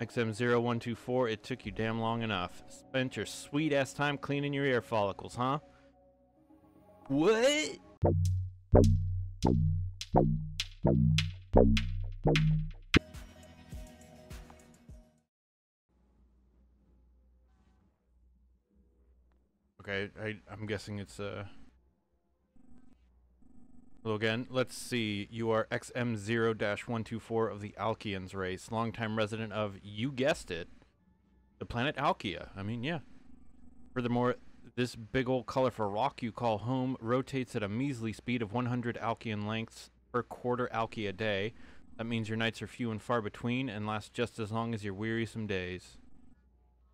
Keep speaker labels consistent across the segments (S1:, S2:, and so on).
S1: XM0124, it took you damn long enough. Spent your sweet ass time cleaning your ear follicles, huh? What? Okay, I, I'm guessing it's uh. Hello again. Let's see. You are XM0-124 of the Alkeans race, longtime resident of, you guessed it, the planet Alkia. I mean, yeah. Furthermore, this big old colorful rock you call home rotates at a measly speed of 100 Alkean lengths per quarter Alkia day. That means your nights are few and far between and last just as long as your wearisome days.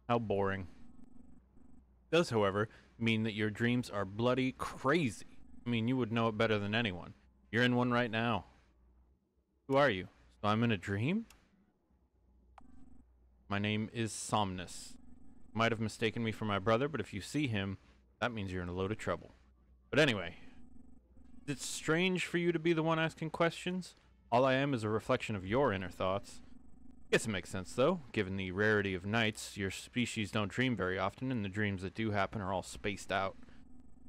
S1: How boring. Does, however, mean that your dreams are bloody crazy. I mean, you would know it better than anyone. You're in one right now. Who are you? So I'm in a dream? My name is Somnus. You might have mistaken me for my brother, but if you see him, that means you're in a load of trouble. But anyway, it's strange for you to be the one asking questions. All I am is a reflection of your inner thoughts. Guess it makes sense, though. Given the rarity of nights, your species don't dream very often, and the dreams that do happen are all spaced out.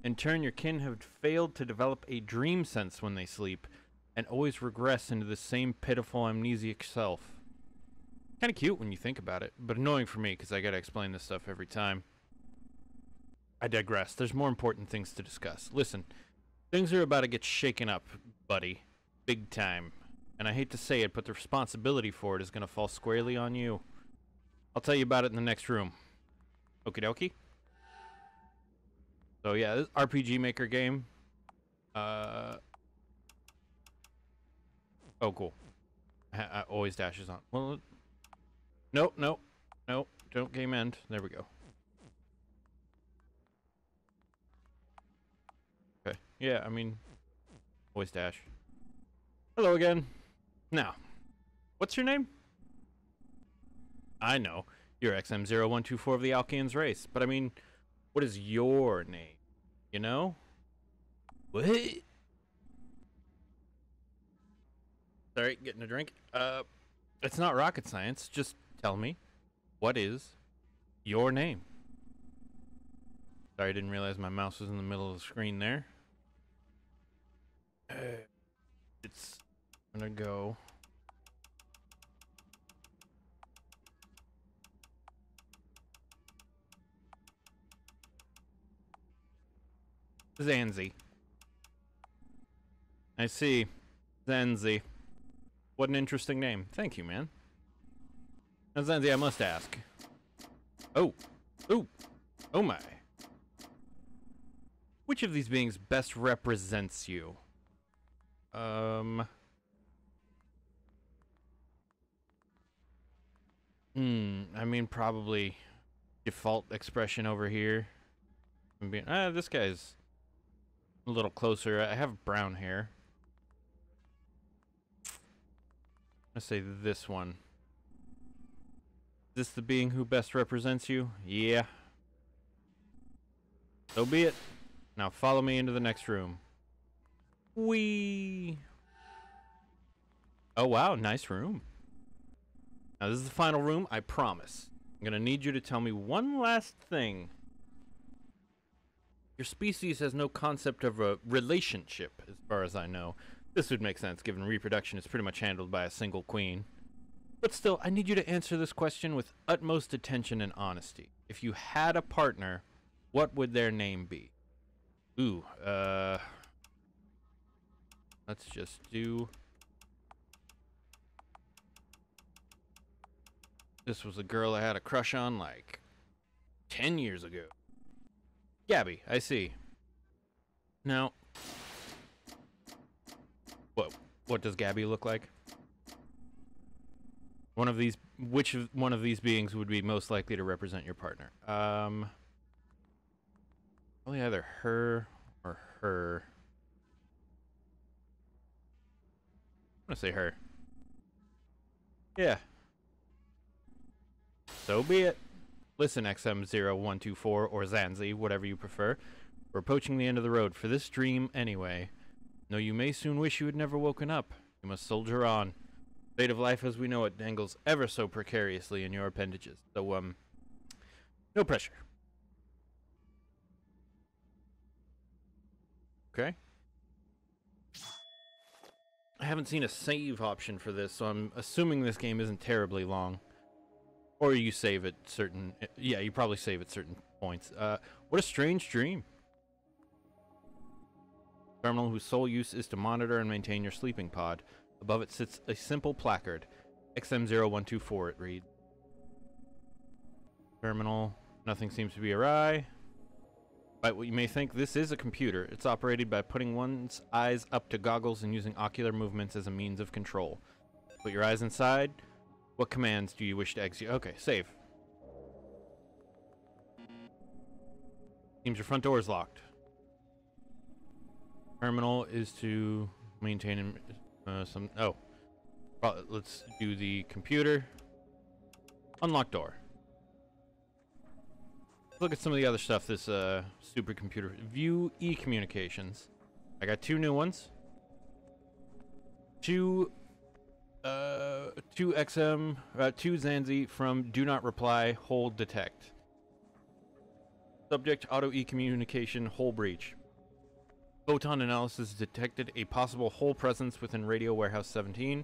S1: In turn, your kin have failed to develop a dream sense when they sleep, and always regress into the same pitiful amnesiac self. Kinda cute when you think about it, but annoying for me because I gotta explain this stuff every time. I digress. There's more important things to discuss. Listen, things are about to get shaken up, buddy. Big time. And I hate to say it, but the responsibility for it is gonna fall squarely on you. I'll tell you about it in the next room. Okie dokie? So yeah, this RPG Maker game. Uh. Oh, cool. Ha uh, always dashes on. Well, nope, nope, nope. Don't game end. There we go. Okay. Yeah, I mean, always dash. Hello again. Now, what's your name? I know. You're XM0124 of the Alkeans race, but I mean, what is your name? You know? What? Sorry, getting a drink. Uh, it's not rocket science. Just tell me, what is your name? Sorry, I didn't realize my mouse was in the middle of the screen there. Uh, it's gonna go. Zanzi. I see. Zanzi. What an interesting name. Thank you, man. Now, Zanzi, I must ask. Oh. Oh. Oh my. Which of these beings best represents you? Um... Hmm, I mean, probably default expression over here. Ah, this guy's a little closer. I have brown hair. Let's say this one. Is this the being who best represents you? Yeah. So be it. Now follow me into the next room. Wee. Oh wow, nice room. Now this is the final room, I promise. I'm gonna need you to tell me one last thing your species has no concept of a relationship, as far as I know. This would make sense, given reproduction is pretty much handled by a single queen. But still, I need you to answer this question with utmost attention and honesty. If you had a partner, what would their name be? Ooh, uh... Let's just do... This was a girl I had a crush on, like, 10 years ago. Gabby, I see. Now, what what does Gabby look like? One of these, which of, one of these beings would be most likely to represent your partner? Um, probably either her or her. I'm gonna say her. Yeah. So be it. Listen, XM0124 or Zanzi, whatever you prefer. We're approaching the end of the road for this dream anyway. Though you may soon wish you had never woken up, you must soldier on. Fate of life as we know it dangles ever so precariously in your appendages. So, um, no pressure. Okay. I haven't seen a save option for this, so I'm assuming this game isn't terribly long. Or you save at certain... Yeah, you probably save at certain points. Uh, what a strange dream. Terminal whose sole use is to monitor and maintain your sleeping pod. Above it sits a simple placard. XM0124 it reads. Terminal. Nothing seems to be awry. But what you may think, this is a computer. It's operated by putting one's eyes up to goggles and using ocular movements as a means of control. Put your eyes inside. What commands do you wish to execute? Okay, save. Seems your front door is locked. Terminal is to maintain uh, some... Oh. Let's do the computer. Unlock door. Let's look at some of the other stuff this uh, supercomputer. View e-communications. I got two new ones. Two uh, two XM, uh, two Zanzi from Do Not Reply, Hold Detect. Subject Auto E Communication Hole Breach. Photon analysis detected a possible hole presence within Radio Warehouse 17.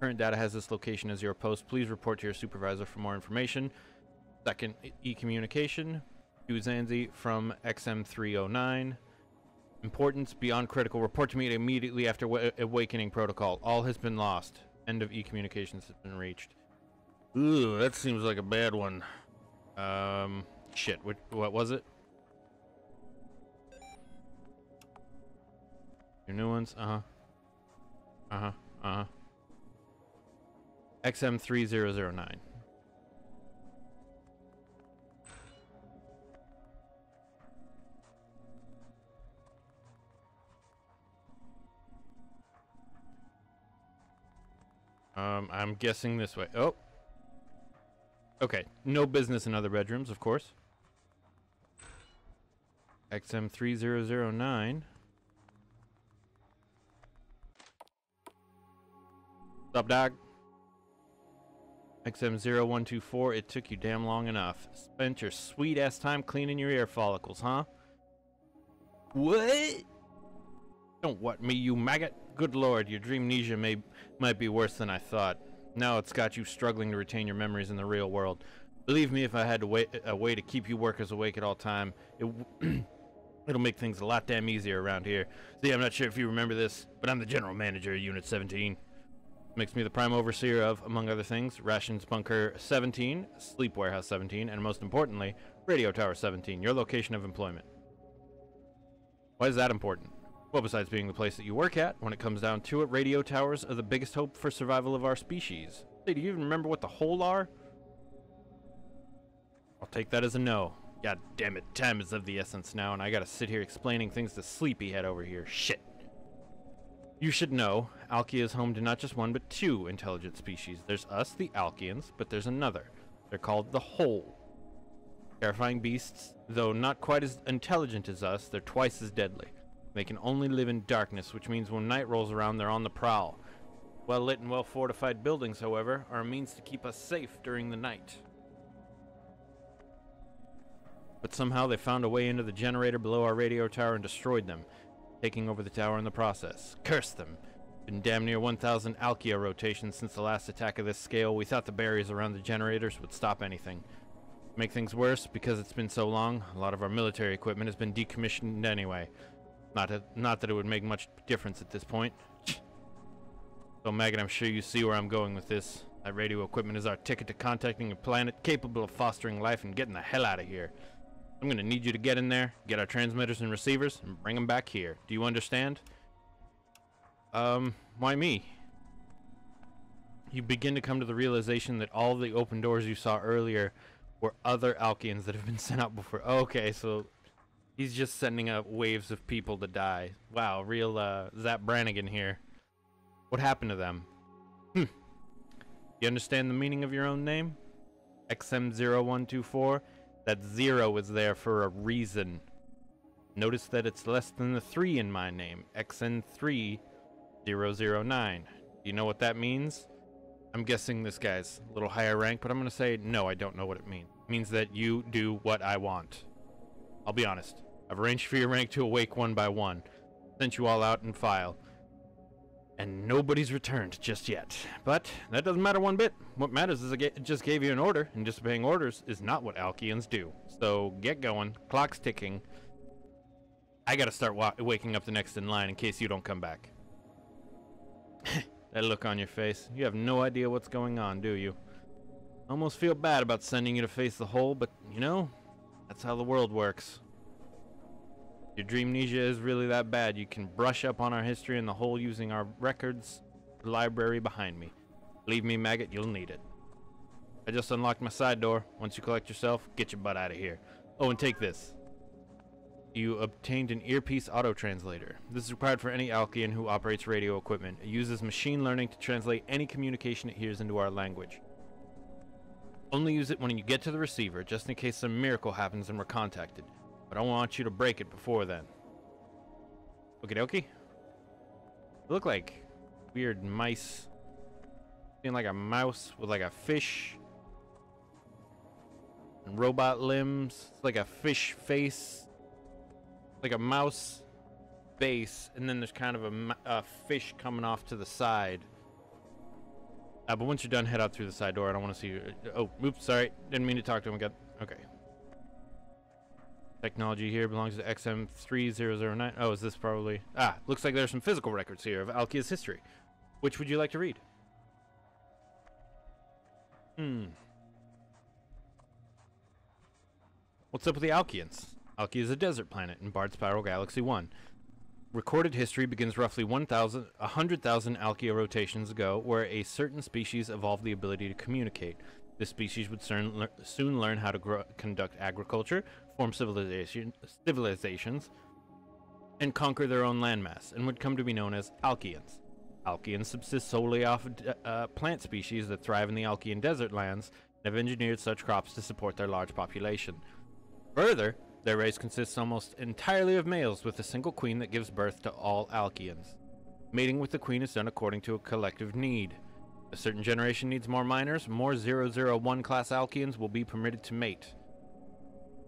S1: Current data has this location as your post. Please report to your supervisor for more information. Second E Communication. To Zanzi from XM309. Importance beyond critical. Report to me immediately after awakening protocol. All has been lost. End of e-communications has been reached. Ooh, that seems like a bad one. Um, shit. What, what was it? Your new ones? Uh huh. Uh huh. Uh huh. XM3009. Um, I'm guessing this way. Oh. Okay. No business in other bedrooms, of course. XM3009. What's up, dog? XM0124, it took you damn long enough. Spent your sweet ass time cleaning your ear follicles, huh? What? Don't what me, you maggot. Good lord, your dreamnesia may might be worse than I thought. Now it's got you struggling to retain your memories in the real world. Believe me, if I had a way to keep you workers awake at all time, it it'll make things a lot damn easier around here. See, I'm not sure if you remember this, but I'm the general manager of Unit 17. Makes me the prime overseer of, among other things, Rations Bunker 17, Sleep Warehouse 17, and most importantly, Radio Tower 17, your location of employment. Why is that important? Well, besides being the place that you work at, when it comes down to it, radio towers are the biggest hope for survival of our species. Hey, do you even remember what the hole are? I'll take that as a no. God damn it, time is of the essence now, and I gotta sit here explaining things to Sleepyhead over here. Shit. You should know, Alkia is home to not just one, but two intelligent species. There's us, the Alkians, but there's another. They're called the Hole. Terrifying beasts, though not quite as intelligent as us, they're twice as deadly. They can only live in darkness, which means when night rolls around, they're on the prowl. Well-lit and well-fortified buildings, however, are a means to keep us safe during the night. But somehow they found a way into the generator below our radio tower and destroyed them, taking over the tower in the process. Curse them! Been damn near 1,000 Alkia rotations since the last attack of this scale. We thought the barriers around the generators would stop anything. make things worse, because it's been so long, a lot of our military equipment has been decommissioned anyway. Not, a, not that it would make much difference at this point. So, Megan, I'm sure you see where I'm going with this. That radio equipment is our ticket to contacting a planet capable of fostering life and getting the hell out of here. I'm going to need you to get in there, get our transmitters and receivers, and bring them back here. Do you understand? Um, why me? You begin to come to the realization that all the open doors you saw earlier were other Alkians that have been sent out before. Okay, so He's just sending out waves of people to die. Wow, real uh, Zapp Brannigan here. What happened to them? Hmm. You understand the meaning of your own name? XM0124? That zero is there for a reason. Notice that it's less than the 3 in my name. XM3009. Do you know what that means? I'm guessing this guy's a little higher rank, but I'm going to say no, I don't know what it means. It means that you do what I want. I'll be honest. I've arranged for your rank to awake one by one. Sent you all out in file. And nobody's returned just yet. But that doesn't matter one bit. What matters is I just gave you an order, and disobeying orders is not what Alkians do. So get going. Clock's ticking. I gotta start waking up the next in line in case you don't come back. that look on your face. You have no idea what's going on, do you? Almost feel bad about sending you to face the hole, but you know, that's how the world works. Your dreamnesia is really that bad. You can brush up on our history in the hole using our records library behind me. Leave me, maggot, you'll need it. I just unlocked my side door. Once you collect yourself, get your butt out of here. Oh, and take this. You obtained an earpiece auto-translator. This is required for any Alkean who operates radio equipment. It uses machine learning to translate any communication it hears into our language. Only use it when you get to the receiver, just in case some miracle happens and we're contacted. But I want you to break it before then. Okie dokie. look like weird mice. Being like a mouse with like a fish. And robot limbs. It's like a fish face. Like a mouse base. And then there's kind of a, a fish coming off to the side. Uh, but once you're done, head out through the side door. I don't want to see you. Oh, oops, sorry. Didn't mean to talk to him again. Okay. Technology here belongs to XM3009. Oh, is this probably... Ah, looks like there's some physical records here of Alkia's history. Which would you like to read? Hmm. What's up with the Alkians? Alkia is a desert planet in Barred Spiral Galaxy 1. Recorded history begins roughly 1,000, 100,000 Alkia rotations ago, where a certain species evolved the ability to communicate. This species would soon, learn how to conduct agriculture, form civilization, civilizations, and conquer their own landmass, and would come to be known as Alkeans. Alkeans subsist solely off of uh, plant species that thrive in the Alkean desert lands and have engineered such crops to support their large population. Further, their race consists almost entirely of males with a single queen that gives birth to all Alkeans. Mating with the queen is done according to a collective need. A certain generation needs more miners, more 001 class Alkeans will be permitted to mate.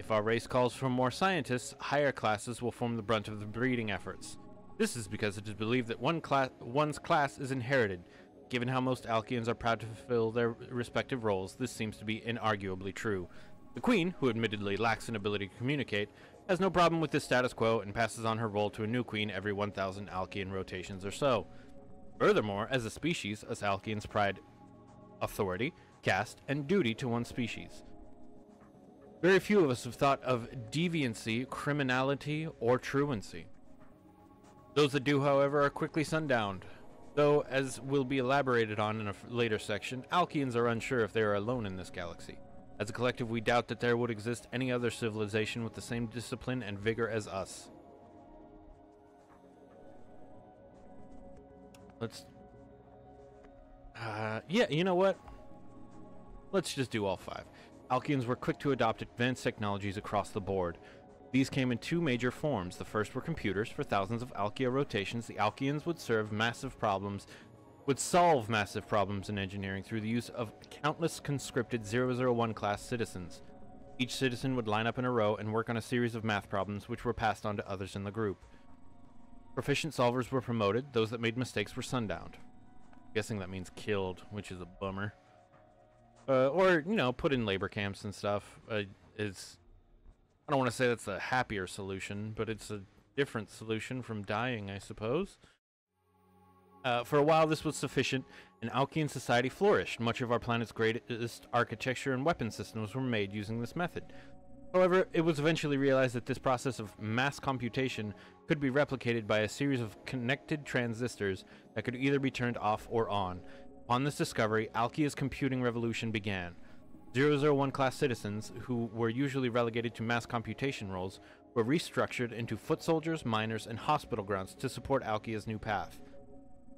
S1: If our race calls for more scientists, higher classes will form the brunt of the breeding efforts. This is because it is believed that one class, one's class is inherited. Given how most Alkeans are proud to fulfill their respective roles, this seems to be inarguably true. The Queen, who admittedly lacks an ability to communicate, has no problem with this status quo and passes on her role to a new queen every 1,000 Alkean rotations or so. Furthermore, as a species, us Alkians pride authority, caste, and duty to one species. Very few of us have thought of deviancy, criminality, or truancy. Those that do, however, are quickly sundowned. Though, as will be elaborated on in a later section, Alkians are unsure if they are alone in this galaxy. As a collective, we doubt that there would exist any other civilization with the same discipline and vigor as us. Let's... Uh, yeah, you know what? Let's just do all five. Alkeans were quick to adopt advanced technologies across the board. These came in two major forms. The first were computers. For thousands of Alkia rotations, the Alkeans would serve massive problems, would solve massive problems in engineering through the use of countless conscripted 001 class citizens. Each citizen would line up in a row and work on a series of math problems which were passed on to others in the group. Proficient solvers were promoted, those that made mistakes were sundowned. Guessing that means killed, which is a bummer. Uh, or, you know, put in labor camps and stuff. Uh, it's, I don't want to say that's a happier solution, but it's a different solution from dying, I suppose. Uh, for a while, this was sufficient, and Alkean society flourished. Much of our planet's greatest architecture and weapon systems were made using this method. However, it was eventually realized that this process of mass computation could be replicated by a series of connected transistors that could either be turned off or on, on this discovery, Alkia's computing revolution began. 001 class citizens, who were usually relegated to mass computation roles, were restructured into foot soldiers, miners, and hospital grounds to support Alkia's new path.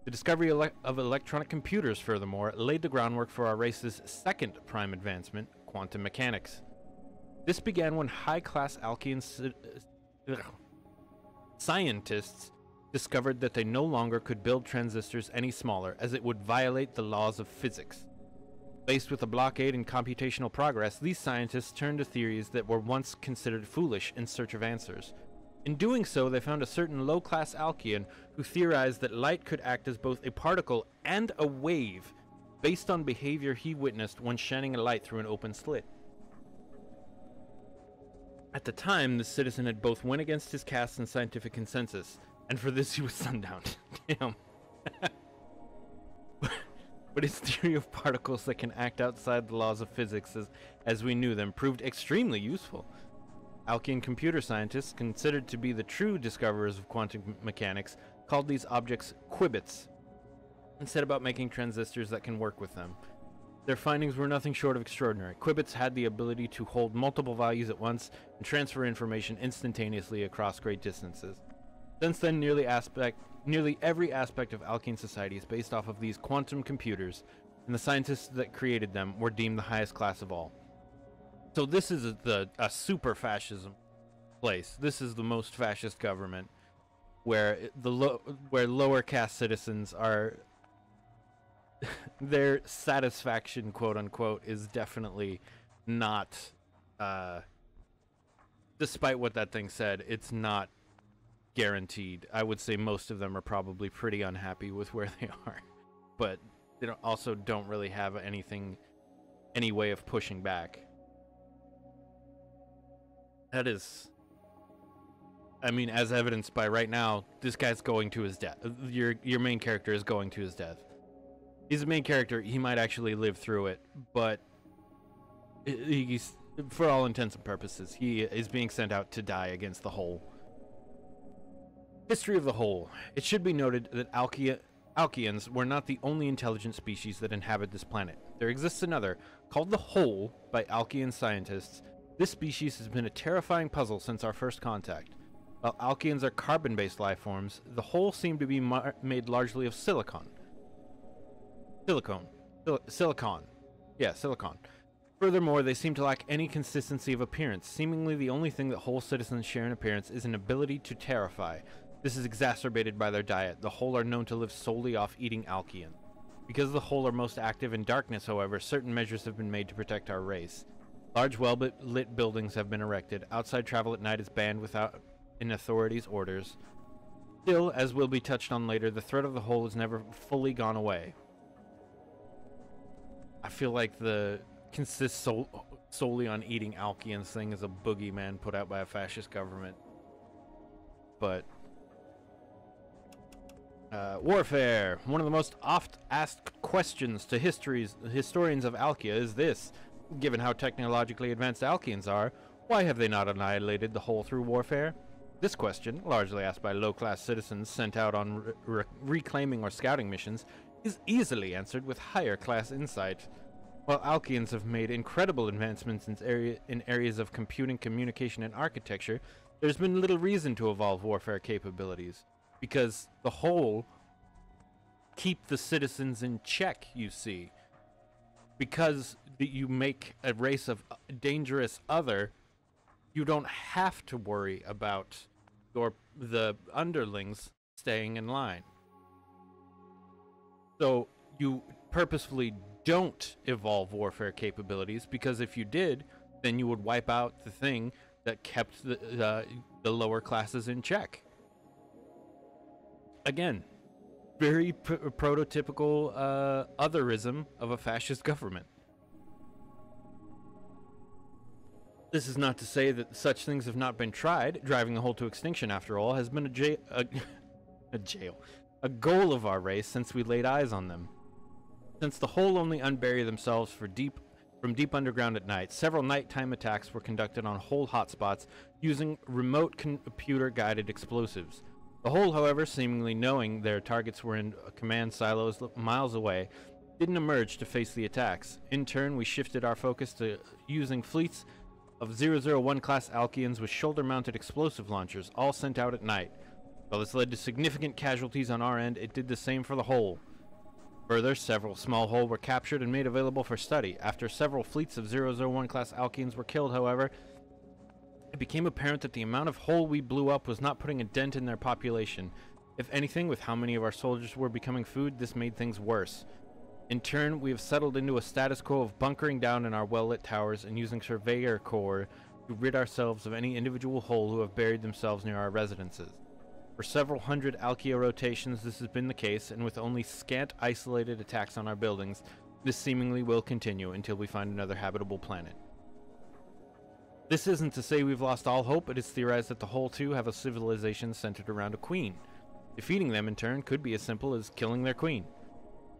S1: The discovery ele of electronic computers, furthermore, laid the groundwork for our race's second prime advancement, quantum mechanics. This began when high-class Alkian uh, scientists discovered that they no longer could build transistors any smaller, as it would violate the laws of physics. Faced with a blockade in computational progress, these scientists turned to theories that were once considered foolish in search of answers. In doing so, they found a certain low class Alkean who theorized that light could act as both a particle and a wave based on behavior he witnessed when shining a light through an open slit. At the time, the citizen had both went against his caste and scientific consensus, and for this he was sundowned. Damn. but his theory of particles that can act outside the laws of physics as, as we knew them proved extremely useful. Alkean computer scientists, considered to be the true discoverers of quantum mechanics, called these objects qubits, and set about making transistors that can work with them. Their findings were nothing short of extraordinary. Qubits had the ability to hold multiple values at once and transfer information instantaneously across great distances. Since then, nearly aspect nearly every aspect of Alkean society is based off of these quantum computers, and the scientists that created them were deemed the highest class of all. So this is a, the a super fascism place. This is the most fascist government, where the lo- where lower caste citizens are. their satisfaction, quote unquote, is definitely not. Uh, despite what that thing said, it's not guaranteed. I would say most of them are probably pretty unhappy with where they are, but they don't, also don't really have anything, any way of pushing back. That is, I mean, as evidenced by right now, this guy's going to his death. Your your main character is going to his death. He's the main character. He might actually live through it, but he's, for all intents and purposes, he is being sent out to die against the hole History of the Hole. It should be noted that Alkia, Alkeans were not the only intelligent species that inhabit this planet. There exists another, called the Hole by Alkean scientists. This species has been a terrifying puzzle since our first contact. While Alkeans are carbon based life forms, the Hole seem to be made largely of silicon. Silicone. Sil- silicon. Yeah, silicon. Furthermore, they seem to lack any consistency of appearance. Seemingly, the only thing that hole citizens share in appearance is an ability to terrify. This is exacerbated by their diet. The hole are known to live solely off eating Alkean. Because the hole are most active in darkness, however, certain measures have been made to protect our race. Large, well lit buildings have been erected. Outside travel at night is banned without an authorities' orders. Still, as will be touched on later, the threat of the hole has never fully gone away. I feel like the consists sol- solely on eating Alkian's thing is a boogeyman put out by a fascist government. But uh, warfare. One of the most oft asked questions to histories, historians of Alkia is this Given how technologically advanced Alkeans are, why have they not annihilated the hole through warfare? This question, largely asked by low class citizens sent out on re- reclaiming or scouting missions, is easily answered with higher class insight. While Alkeans have made incredible advancements in, area- in areas of computing, communication, and architecture, there's been little reason to evolve warfare capabilities because the hole keep the citizens in check you see because you make a race of dangerous other you don't have to worry about your the underlings staying in line so you purposefully don't evolve warfare capabilities because if you did then you would wipe out the thing that kept the uh, the lower classes in check again, very pr- prototypical uh, otherism of a fascist government. This is not to say that such things have not been tried. Driving the hole to extinction, after all, has been a, a, a jail, a goal of our race since we laid eyes on them. Since the hole only unbury themselves for deep from deep underground at night, several nighttime attacks were conducted on hole hotspots using remote computer guided explosives. The hole, however, seemingly knowing their targets were in command silos miles away, didn't emerge to face the attacks. In turn, we shifted our focus to using fleets of 001 class Alkeans with shoulder mounted explosive launchers, all sent out at night. While this led to significant casualties on our end, it did the same for the hole. Further, several small hull were captured and made available for study. After several fleets of 001 class Alkeans were killed, however, it became apparent that the amount of hull we blew up was not putting a dent in their population. If anything, with how many of our soldiers were becoming food, this made things worse. In turn, we have settled into a status quo of bunkering down in our well-lit towers and using Surveyor Corps to rid ourselves of any individual hole who have buried themselves near our residences. For several hundred Alkia rotations, this has been the case, and with only scant isolated attacks on our buildings, this seemingly will continue until we find another habitable planet. This isn't to say we've lost all hope, it is theorized that the hole two have a civilization centered around a queen. Defeating them, in turn, could be as simple as killing their queen.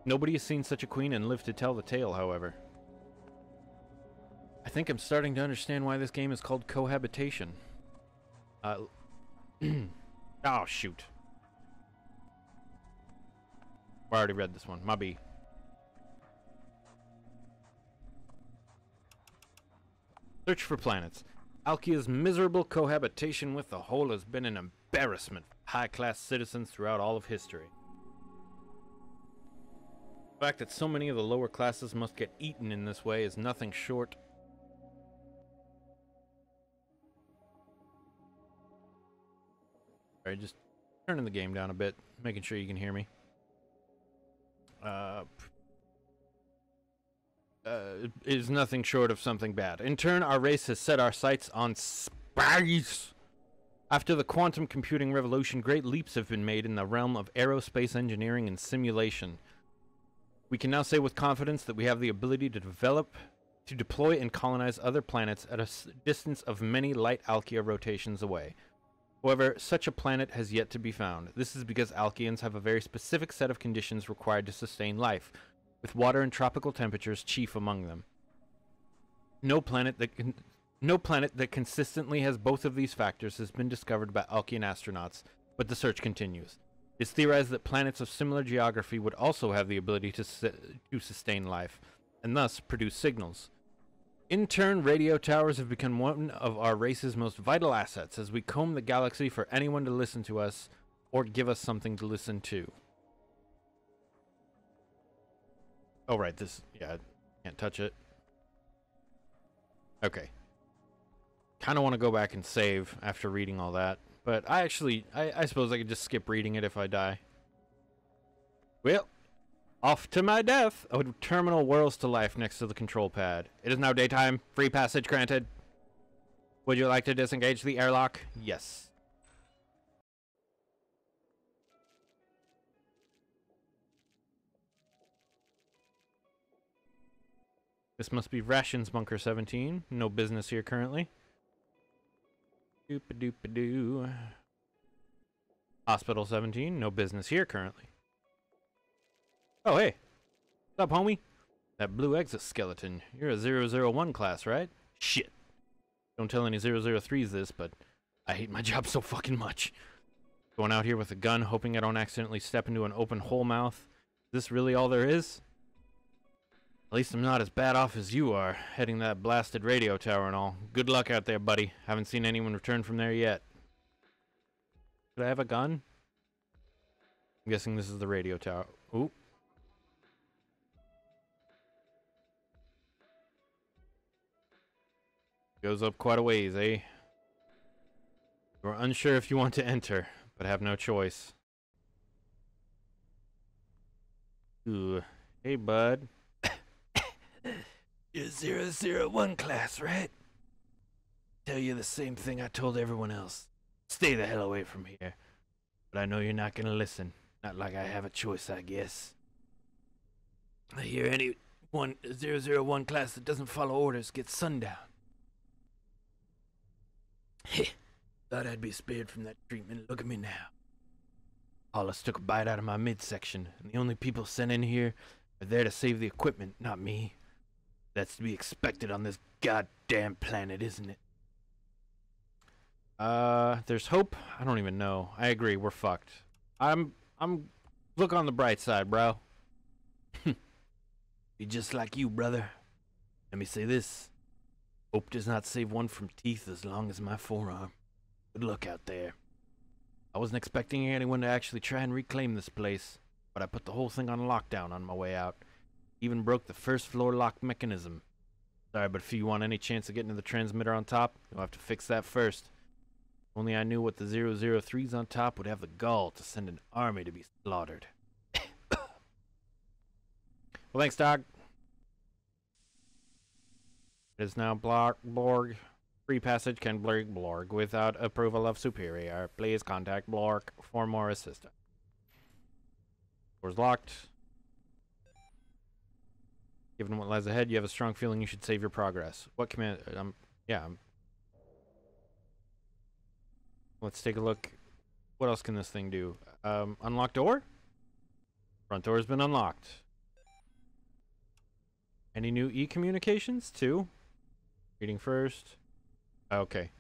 S1: Nobody has seen such a queen and lived to tell the tale, however. I think I'm starting to understand why this game is called Cohabitation. Uh, oh, shoot. I already read this one. My B. Search for planets. Alkia's miserable cohabitation with the hole has been an embarrassment for high-class citizens throughout all of history. The fact that so many of the lower classes must get eaten in this way is nothing short Alright, just turning the game down a bit, making sure you can hear me. Uh, uh, is nothing short of something bad. In turn, our race has set our sights on space. After the quantum computing revolution, great leaps have been made in the realm of aerospace engineering and simulation. We can now say with confidence that we have the ability to develop, to deploy and colonize other planets at a distance of many light Alkia rotations away. However, such a planet has yet to be found. This is because Alkians have a very specific set of conditions required to sustain life, with water and tropical temperatures chief among them. No planet that can, no planet that consistently has both of these factors has been discovered by Alkian astronauts, but the search continues. It's theorized that planets of similar geography would also have the ability to, su to sustain life, and thus produce signals. In turn, radio towers have become one of our race's most vital assets as we comb the galaxy for anyone to listen to us or give us something to listen to. Oh, right. This, yeah, can't touch it. Okay. Kind of want to go back and save after reading all that. But I actually, I, I suppose I could just skip reading it if I die. Well, off to my death. A terminal whirls to life next to the control pad. It is now daytime. Free passage granted. Would you like to disengage the airlock? Yes. This must be Rations Bunker 17. No business here currently. Doop a doop a doo. Hospital 17. No business here currently. Oh, hey. What's up, homie? That blue exoskeleton. You're a 001 class, right? Shit. Don't tell any 003s this, but I hate my job so fucking much. Going out here with a gun, hoping I don't accidentally step into an open hole mouth. Is this really all there is? At least I'm not as bad off as you are, heading that blasted radio tower and all. Good luck out there, buddy. Haven't seen anyone return from there yet. Could I have a gun? I'm guessing this is the radio tower. Ooh. Goes up quite a ways, eh? You're unsure if you want to enter, but have no choice. Ooh. Hey, bud. You're zero zero one class, right? Tell you the same thing I told everyone else. Stay the hell away from here. But I know you're not gonna listen. Not like I have a choice, I guess. I hear any one zero zero one class that doesn't follow orders gets sundown. Thought I'd be spared from that treatment. Look at me now. Hollis took a bite out of my midsection, and the only people sent in here are there to save the equipment, not me. That's to be expected on this goddamn planet, isn't it? Uh, there's hope? I don't even know. I agree, we're fucked. I'm, I'm, look on the bright side, bro. Be just like you, brother. Let me say this. Hope does not save one from teeth as long as my forearm. Good luck out there. I wasn't expecting anyone to actually try and reclaim this place, but I put the whole thing on lockdown on my way out. Even broke the first floor lock mechanism. Sorry, but if you want any chance of getting to the transmitter on top, you'll have to fix that first. Only I knew what the 003s on top would have the gall to send an army to be slaughtered. well, thanks, Doc. It is now Blarg, Blorg. Free passage can Blurg Blorg without approval of superior. Please contact Blorg for more assistance. Doors locked. Given what lies ahead, you have a strong feeling you should save your progress. What command? Um, yeah. Um, let's take a look. What else can this thing do? Um, unlock door? Front door has been unlocked. Any new e-communications? Two. Reading first. Okay.